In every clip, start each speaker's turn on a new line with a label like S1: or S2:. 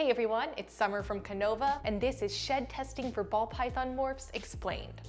S1: Hey everyone, it's Summer from KINOVA, and this is Shed Testing for Ball Python Morphs Explained.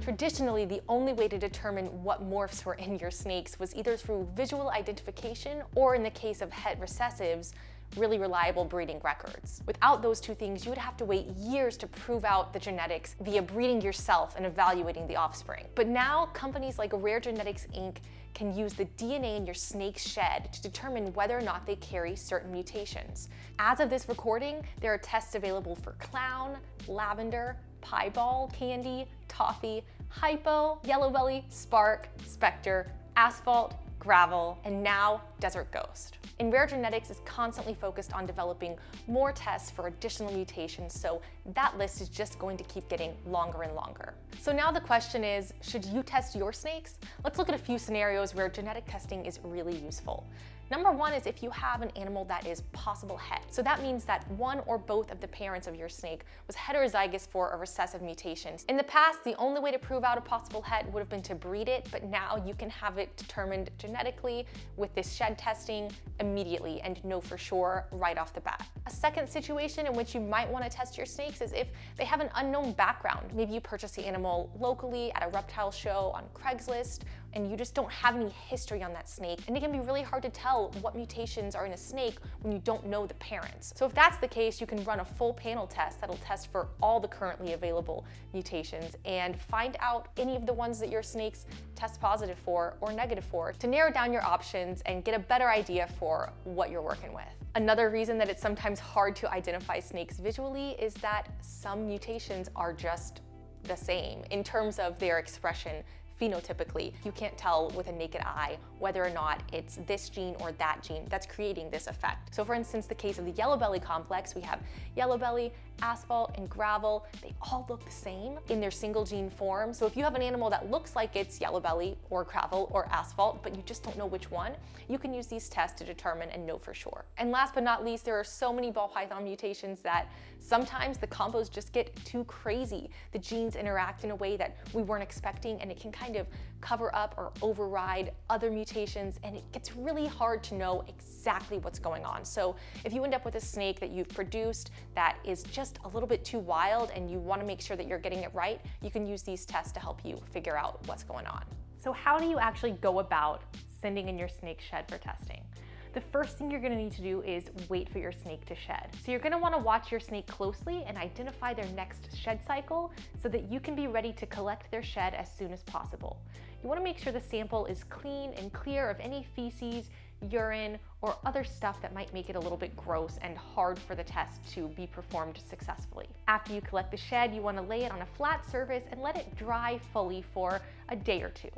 S1: Traditionally, the only way to determine what morphs were in your snakes was either through visual identification or in the case of het recessives, really reliable breeding records. Without those two things, you would have to wait years to prove out the genetics via breeding yourself and evaluating the offspring. But now, companies like Rare Genetics Inc. can use the DNA in your snake's shed to determine whether or not they carry certain mutations. As of this recording, there are tests available for clown, lavender, piebald, candy, toffee, hypo, yellow belly, spark, specter, asphalt, gravel, and now desert ghost. And Rare Genetics is constantly focused on developing more tests for additional mutations, so that list is just going to keep getting longer and longer. So now the question is, should you test your snakes? Let's look at a few scenarios where genetic testing is really useful. Number one is if you have an animal that is possible het. So that means that one or both of the parents of your snake was heterozygous for a recessive mutation. In the past, the only way to prove out a possible het would have been to breed it, but now you can have it determined genetically with this shed testing immediately and know for sure right off the bat. A second situation in which you might want to test your snakes is if they have an unknown background. Maybe you purchase the animal locally at a reptile show on Craigslist and you just don't have any history on that snake. And it can be really hard to tell what mutations are in a snake when you don't know the parents. So if that's the case, you can run a full panel test that'll test for all the currently available mutations and find out any of the ones that your snakes test positive for or negative for to narrow down your options and get a better idea for what you're working with. Another reason that it's sometimes hard to identify snakes visually is that some mutations are just the same in terms of their expression phenotypically. You can't tell with a naked eye whether or not it's this gene or that gene that's creating this effect. So for instance, the case of the yellow belly complex, we have yellow belly, asphalt, and gravel. They all look the same in their single gene form. So if you have an animal that looks like it's yellow belly or gravel or asphalt, but you just don't know which one, you can use these tests to determine and know for sure. And last but not least, there are so many ball python mutations that sometimes the combos just get too crazy. The genes interact in a way that we weren't expecting and it can kind of cover up or override other mutations and it gets really hard to know exactly what's going on. So if you end up with a snake that you've produced that is just a little bit too wild and you wanna make sure that you're getting it right, you can use these tests to help you figure out what's going on. So how do you actually go about sending in your snake shed for testing? The first thing you're gonna need to do is wait for your snake to shed. So you're gonna wanna watch your snake closely and identify their next shed cycle so that you can be ready to collect their shed as soon as possible. You wanna make sure the sample is clean and clear of any feces, urine, or other stuff that might make it a little bit gross and hard for the test to be performed successfully. After you collect the shed, you wanna lay it on a flat surface and let it dry fully for a day or two.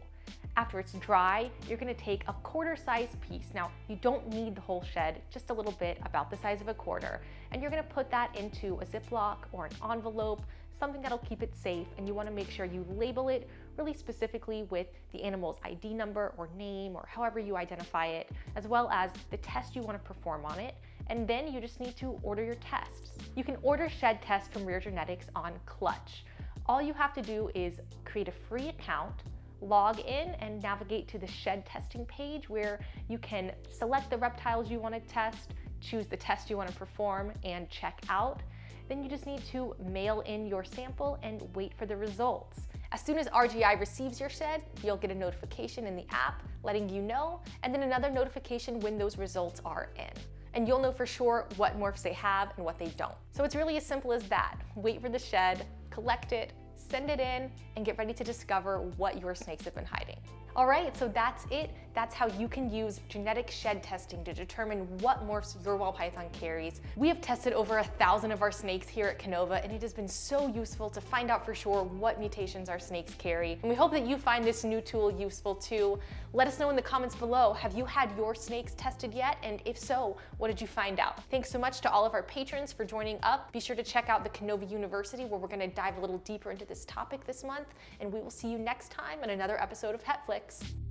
S1: After it's dry, you're gonna take a quarter size piece. Now, you don't need the whole shed, just a little bit, about the size of a quarter. And you're gonna put that into a Ziploc or an envelope, something that'll keep it safe. And you wanna make sure you label it really specifically with the animal's ID number or name or however you identify it, as well as the test you wanna perform on it. And then you just need to order your tests. You can order shed tests from Rare Genetics on Cltch. All you have to do is create a free account, log in and navigate to the shed testing page where you can select the reptiles you want to test, choose the test you want to perform, and check out. Then you just need to mail in your sample and wait for the results. As soon as RGI receives your shed, you'll get a notification in the app letting you know, and then another notification when those results are in. And you'll know for sure what morphs they have and what they don't. So it's really as simple as that. Wait for the shed, collect it, send it in, and get ready to discover what your snakes have been hiding. All right, so that's it. That's how you can use genetic shed testing to determine what morphs your ball python carries. We have tested over a thousand of our snakes here at KINOVA, and it has been so useful to find out for sure what mutations our snakes carry. And we hope that you find this new tool useful too. Let us know in the comments below, have you had your snakes tested yet? And if so, what did you find out? Thanks so much to all of our patrons for joining up. Be sure to check out the KINOVA University where we're gonna dive a little deeper into this topic this month, and we will see you next time on another episode of Hetflix.